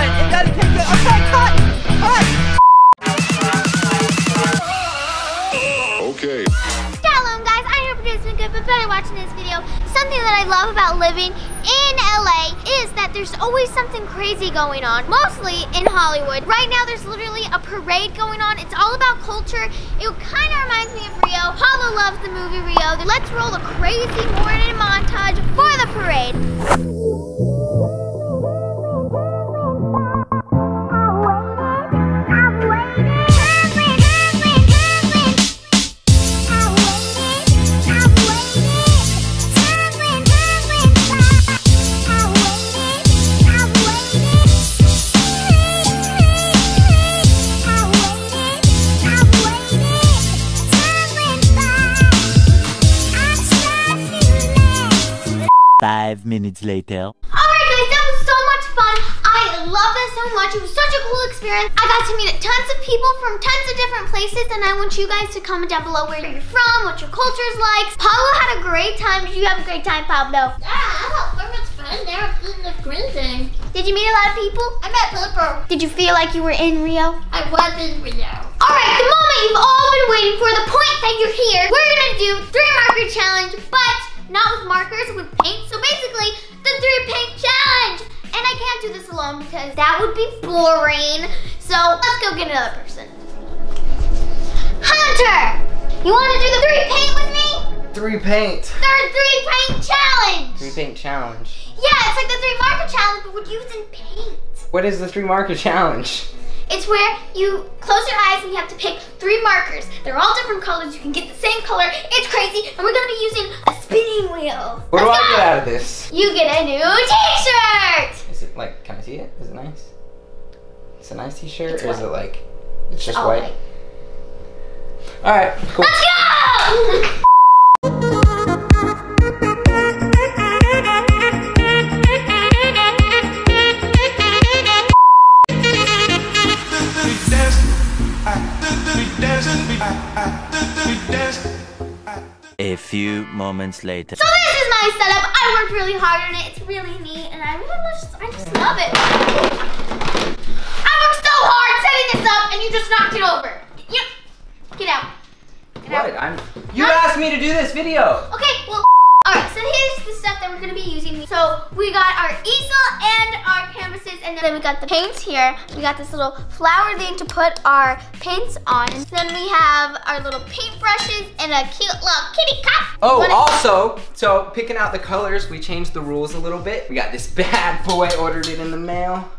on. You gotta take it. Okay, cut. Cut. Okay. Shalom guys, I hope you're doing good, but better watching this video. Something that I love about living in LA is that there's always something crazy going on, mostly in Hollywood. Right now there's literally a parade going on. It's all about culture. It kind of reminds me of Rio. Paulo loves the movie Rio. Let's roll a crazy morning montage for the parade. Five minutes later. Alright guys, that was so much fun. I love this so much. It was such a cool experience. I got to meet tons of people from tons of different places and I want you guys to comment down below where you're from, what your culture is like. Pablo had a great time. Did you have a great time, Pablo? Yeah, I had so much fun there in the printing. Did you meet a lot of people? I met Pepper. Did you feel like you were in Rio? I was in Rio. Alright, the moment you've all been waiting for, the point that you're here, we're gonna do three marker challenge, but not with markers, with paint. So basically, the three paint challenge. And I can't do this alone because that would be boring. So let's go get another person. Hunter, you wanna do the three paint with me? Three paint. Third three paint challenge. Three paint challenge. Yeah, it's like the three marker challenge, but with using paint. What is the three marker challenge? It's where you close your eyes and you have to pick three markers. They're all different colors. You can get the same color. It's crazy. And we're gonna be using a spinning wheel. What do Let's I go. get out of this? You get a new t-shirt. Is it like, can I see it? Is it nice? It's a nice t-shirt or is it like, it's just all white? white. Alright, cool. Let's go! A few moments later. So this is my setup. I worked really hard on it. It's really neat, and I really just, I just love it. I worked so hard setting this up, and you just knocked it over. Yep. Get out. Get out. What? I'm, you asked me to do this video. Okay, well, all right, so here's the stuff that we're gonna be using. So we got our easel and our canvases, and then we got the paints here. We got this little flower thing to put our paints on. And then we have our little paintbrushes and a cute little kitty cup. Oh, also, so picking out the colors, we changed the rules a little bit. We got this bad boy, ordered it in the mail.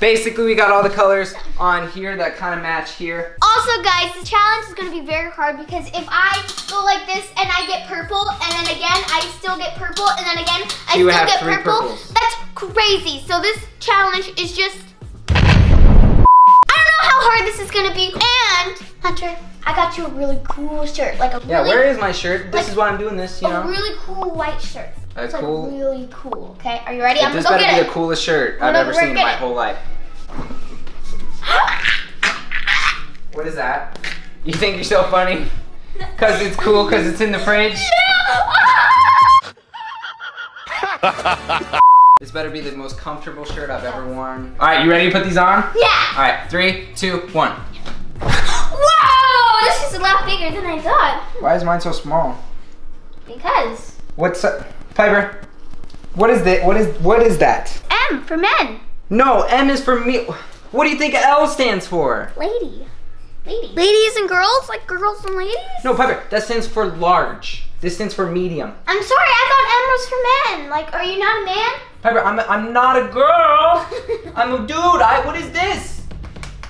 Basically, we got all the colors on here that kind of match here. Also, guys, the challenge is gonna be very hard because if I go like this and I get purple, and then again I still get purple, and then again I You still get purple, purples. that's crazy. So this challenge is just. I don't know how hard this is gonna be. And Hunter, I got you a really cool shirt, like a Yeah, where is my shirt? This like, is why I'm doing this, you know? a know? really cool white shirt. That's It's like cool. really cool. Okay, are you ready? I'm this gonna go better be it. the coolest shirt I'm I've ever seen in my it. whole life. What is that? You think you're so funny? Cause it's cool, cause it's in the fridge? This better be the most comfortable shirt I've ever worn. All right, you ready to put these on? yeah. All right, three, two, one. Whoa! This is a lot bigger than I thought. Why is mine so small? Because What's up, Piper? What is that? What is what is that? M for men. No, M is for me. What do you think L stands for? Lady. Lady. Ladies and girls? Like girls and ladies? No, Piper, that stands for large. This stands for medium. I'm sorry, I thought M was for men. Like, are you not a man? Piper, I'm, I'm not a girl. I'm a dude. I, what is this?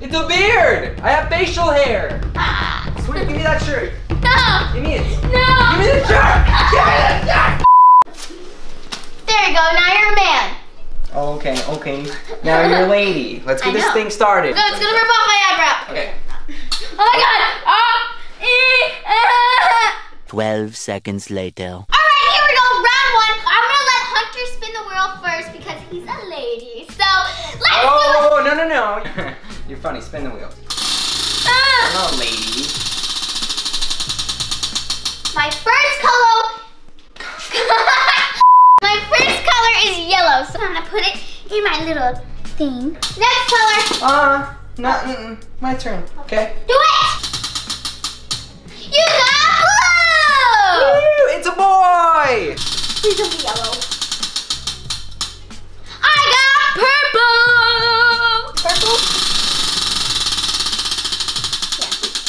It's a beard. I have facial hair. Ah, Sweet, give me that shirt. no! Give me it. No! Give me the shirt. Give me the shirt. There you go, now you're a man. Oh, okay, okay. Now you're a lady. Let's get I this know. thing started. No, it's gonna rip off my eyebrow. Okay. Oh my god! Ah. 12 seconds later. Alright, here we go, round one. I'm gonna let Hunter spin the wheel first because he's a lady. So, let's do it! Oh, no, no, no. You're funny. Spin the wheel. Ah. Oh, lady. My first color. My little thing. Next color. Uh, not, mm -mm. my turn, okay? Do it! You got blue! Woo, it's a boy! Please don't be yellow. I got purple! Purple?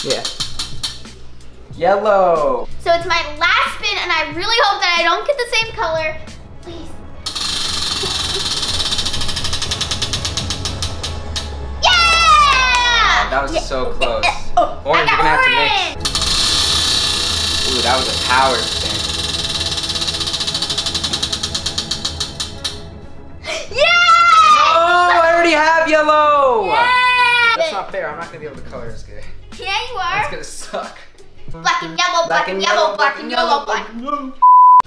Yeah. Yellow. So it's my last spin and I really hope that I don't get the same color. Please. Yeah! That was Yeah. so close. Uh, oh, Orange, you're gonna have to orange. mix. Ooh, that was a power spin. Yeah! Oh, I already have yellow! Yeah! That's not fair. I'm not gonna be able to color as good. Yeah, you That's are. gonna suck. Black and yellow, black, and yellow, black and yellow, black. and yellow.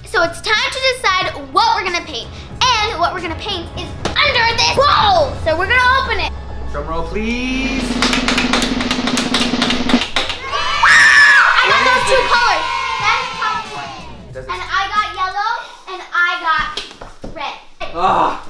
So it's time to decide what we're gonna paint. And what we're gonna paint is under this bowl. So we're gonna open it. Drum roll, please. I got What those two colors. That is popcorn. Does it- And I got yellow and I got red. Ah.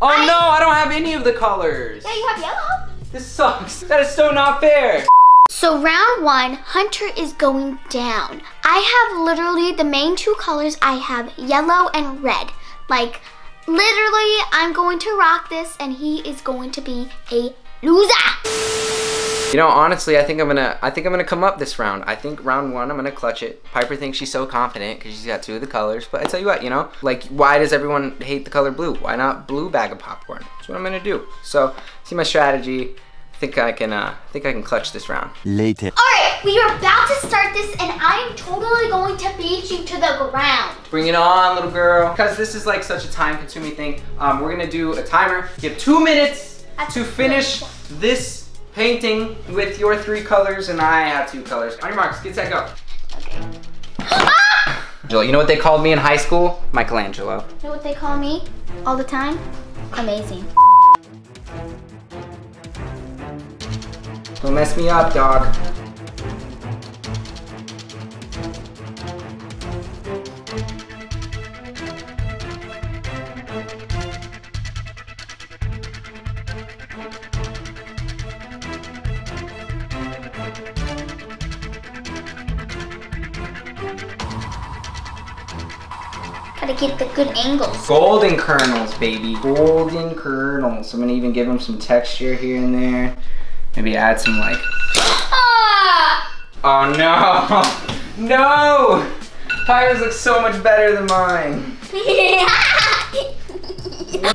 Oh. oh no, I don't have any of the colors. Yeah, you have yellow. This sucks. That is so not fair. So round one, Hunter is going down. I have literally the main two colors. I have yellow and red. Like literally, I'm going to rock this and he is going to be a loser. You know, honestly, I think I'm gonna, I think I'm gonna come up this round. I think round one, I'm gonna clutch it. Piper thinks she's so confident because she's got two of the colors. But I tell you what, you know, like, why does everyone hate the color blue? Why not blue bag of popcorn? That's what I'm gonna do. So, see my strategy. I think I can, uh, I think I can clutch this round. Later. All right, we are about to start this and I am totally going to beat you to the ground. Bring it on, little girl. Because this is like such a time-consuming thing, um, we're gonna do a timer. You have two minutes to finish this painting with your three colors, and I have two colors. On your marks, get set, go. Okay. You know what they called me in high school? Michelangelo. You know what they call me all the time? Amazing. Don't mess me up, dog. Gotta get the good angles. Golden kernels, baby. Golden kernels. I'm gonna even give them some texture here and there. Maybe add some like, Ah! oh no, no! Piper's looks so much better than mine.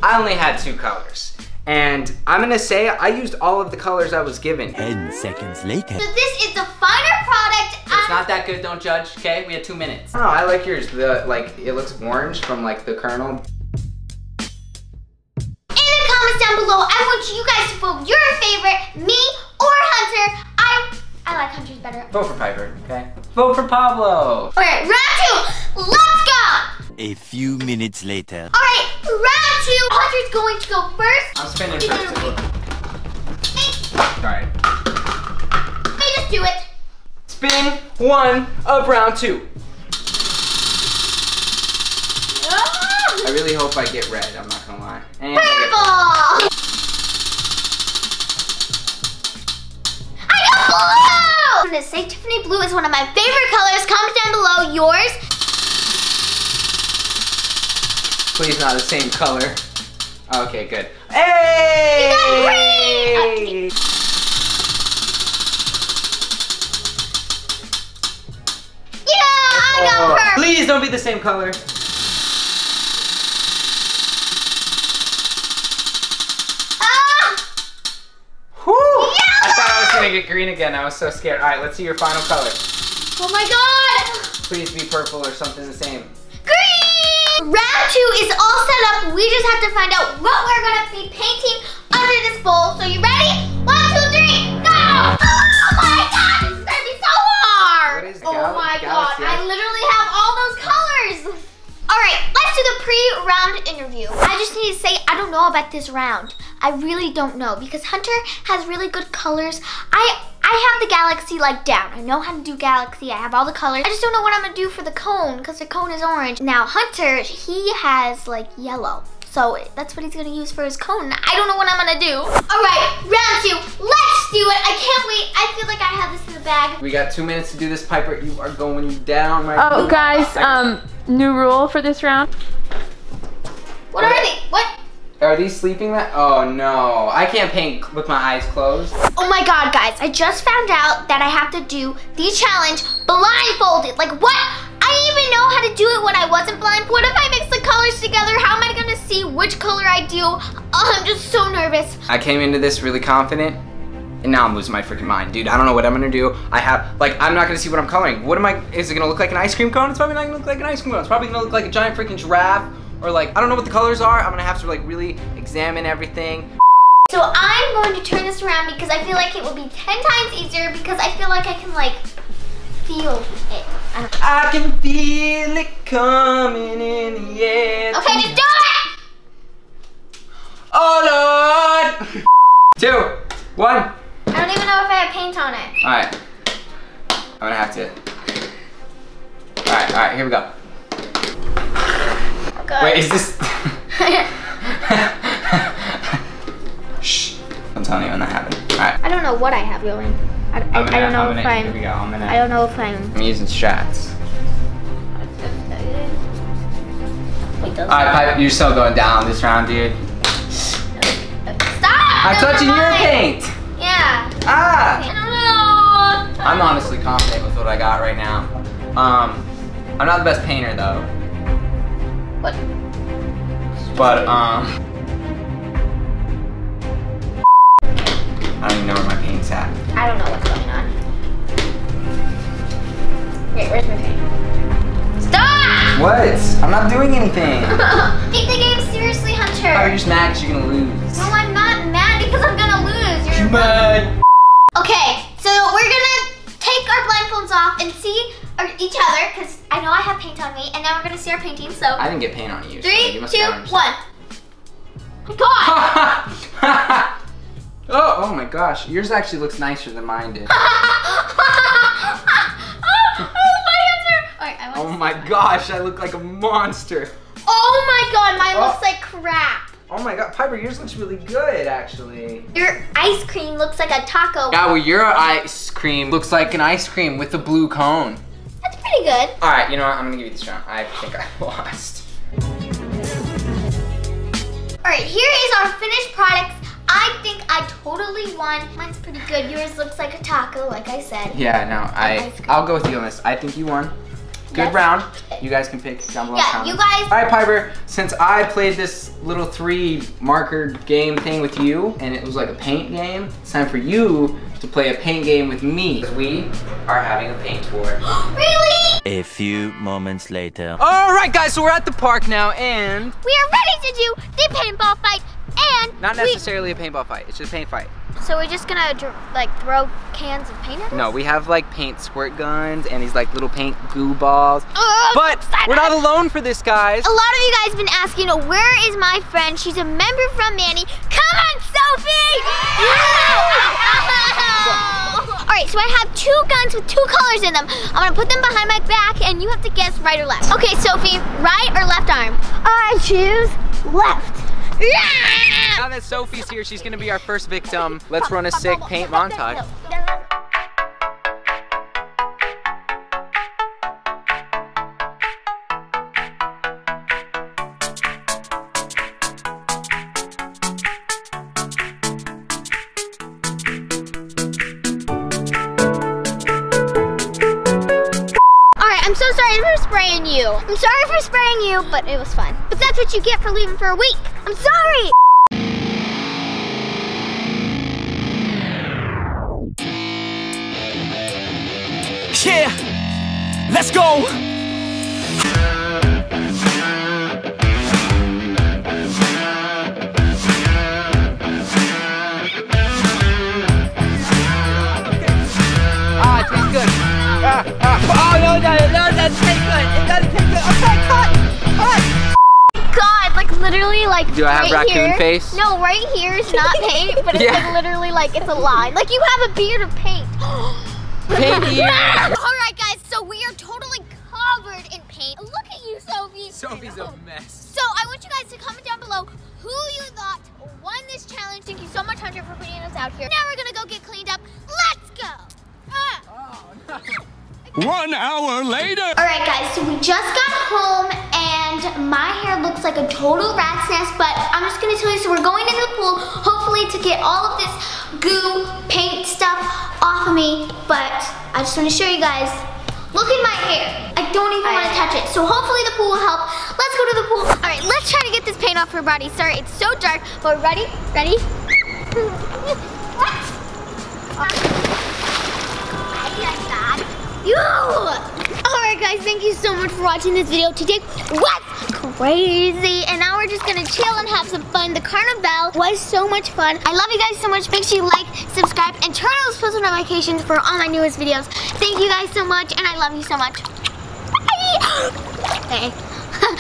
I only had two colors. And I'm gonna say I used all of the colors I was given. Ten seconds later. So this is the final product. It's not that good, don't judge, okay? We had two minutes. Oh, I like yours. The like it looks orange from like the kernel. In the comments down below, I want you guys to vote your favorite, me or Hunter. I I like Hunter's better. Vote for Piper, okay? Vote for Pablo. Alright, round two, let's go! A few minutes later. Alright, round two, Hunter's going to go first. I'm spinning You're first. gonna too. Alright. Let me just do it. Spin one of round two. Ah! I really hope I get red, I'm not gonna lie. And Purple! I got blue! I'm gonna say Tiffany blue is one of my favorite colors. Comment down below yours. Please not the same color. Okay, good. Hey! I got. Please don't be the same color. Ah! Whew! I thought I was gonna get green again. I was so scared. All right, let's see your final color. Oh my god! Please be purple or something the same. Green! Round two is all set up. We just have to find out what we're gonna be painting under this bowl. So you ready? One, two, three, go! Oh my god, this is gonna be so hard! What is oh right, the pre-round interview. I just need to say I don't know about this round. I really don't know because Hunter has really good colors. I I have the galaxy like down. I know how to do galaxy. I have all the colors. I just don't know what I'm gonna do for the cone because the cone is orange. Now Hunter, he has like yellow. So that's what he's gonna use for his cone. I don't know what I'm gonna do. All right, round two. Let's do it. I can't wait. I feel like I have this in the bag. We got two minutes to do this, Piper. You are going down right Oh, guys, um, new rule for this round. What are they? What? Are these sleeping that? Oh no, I can't paint with my eyes closed. Oh my god, guys. I just found out that I have to do the challenge blindfolded. Like what? I didn't even know how to do it when I wasn't blind. What if I mix the colors together? How am I gonna see which color I do? Oh, I'm just so nervous. I came into this really confident, and now I'm losing my freaking mind, dude. I don't know what I'm gonna do. I have, like, I'm not gonna see what I'm coloring. What am I, is it gonna look like an ice cream cone? It's probably not gonna look like an ice cream cone. It's probably gonna look like a giant freaking giraffe, or like, I don't know what the colors are. I'm gonna have to like really examine everything. So I'm going to turn this around because I feel like it will be 10 times easier because I feel like I can like feel it. I I can feel it coming in the air. Okay, just do it! Oh Lord! Two, one. I don't even know if I have paint on it. All right. I'm gonna have to. All right, all right, here we go. God. Wait, is this? Shh. Don't tell anyone that happened. All right. I don't know what I have going. I, I, I'm gonna, I don't know I'm if gonna, I'm. Here we go. I'm gonna. I don't know if I'm. I'm using strats. Wait, All right, Pipe, you're still going down this round, dude. Stop! I'm touching your paint. Ah! I don't know. I'm honestly confident with what I got right now. Um, I'm not the best painter though, What? but um, I don't even know where my paint's at. I don't know what's going on. Wait, where's my paint? Stop! What? I'm not doing anything. Take the game seriously, Oh, you're Hunter. just mad 'cause you're gonna lose. No, I'm not mad because I'm gonna lose. You're mad. Okay, so we're gonna take our blindfolds off and see our, each other because I know I have paint on me, and then we're gonna see our paintings. So I didn't get paint on you. so you two, one. God! oh, oh my gosh. Yours actually looks nicer than mine did. oh, my hands are. Alright, I want Oh to my gosh, I look like a monster. Oh my god, mine Oh. looks like crap. Oh my god, Piper, yours looks really good actually. Your ice cream looks like a taco. Yeah, well, your ice cream looks like an ice cream with a blue cone. That's pretty good. All right, you know what? I'm gonna give you this round. I think I lost. Alright, here is our finished products. I think I totally won. Mine's pretty good. Yours looks like a taco, like I said. Yeah, no, I. I'll go with you on this. I think you won. Good Yes. round. You guys can pick down below. in the Yeah, you guys- All right, Piper. Since I played this little three marker game thing with you, and it was like a paint game, it's time for you to play a paint game with me. We are having a paint tour. really? A few moments later. All right, guys. So we're at the park now, and We are ready to do the paintball fight and not we- necessarily a paintball fight. It's just a paint fight. So we're just gonna like throw cans of paint at us? No, we have like paint squirt guns and these like little paint goo balls. Ugh, But excited. we're not alone for this, guys. A lot of you guys have been asking, where is my friend? She's a member from Mani. Come on, Sophie! All right, so I have two guns with two colors in them. I'm gonna put them behind my back, and you have to guess right or left. Okay, Sophie, right or left arm? I choose left. Yeah! Now that Sophie's here, she's gonna be our first victim. Let's run a sick paint montage. All right, I'm so sorry for spraying you. I'm sorry for spraying you, but it was fun. But that's what you get for leaving for a week. I'm sorry. Let's go. Ah, it good. Ah, ah. Oh no, no, no, that tastes good. It doesn't taste good. Okay, cut, cut. God, like literally, like Do I have right raccoon here- face? No, right here is not paint, but it's Yeah. like literally like it's a line. Like you have a beard of paint. Paint ears. All right, guys. So we are totally covered in paint. Look at you, Sophie. Sophie's a mess. So I want you guys to comment down below who you thought won this challenge. Thank you so much, Hunter, for putting us out here. Now we're gonna go get cleaned up. Let's go. Ah. One hour later. All right, guys, so we just got home and my hair looks like a total rat's nest, but I'm just gonna tell you, so we're going into the pool, hopefully to get all of this goo, paint stuff off of me, but I just wanna show you guys, look at my hair. I don't even wanna touch it, so hopefully the pool will help. Let's go to the pool. All right, let's try to get this paint off her body. Sorry, it's so dark, but ready? Ready? what? You! Alright guys, thank you so much for watching this video today. What's crazy? And now we're just gonna chill and have some fun. The carnival was so much fun. I love you guys so much. Make sure you like, subscribe, and turn on those post notifications for all my newest videos. Thank you guys so much, and I love you so much. Okay.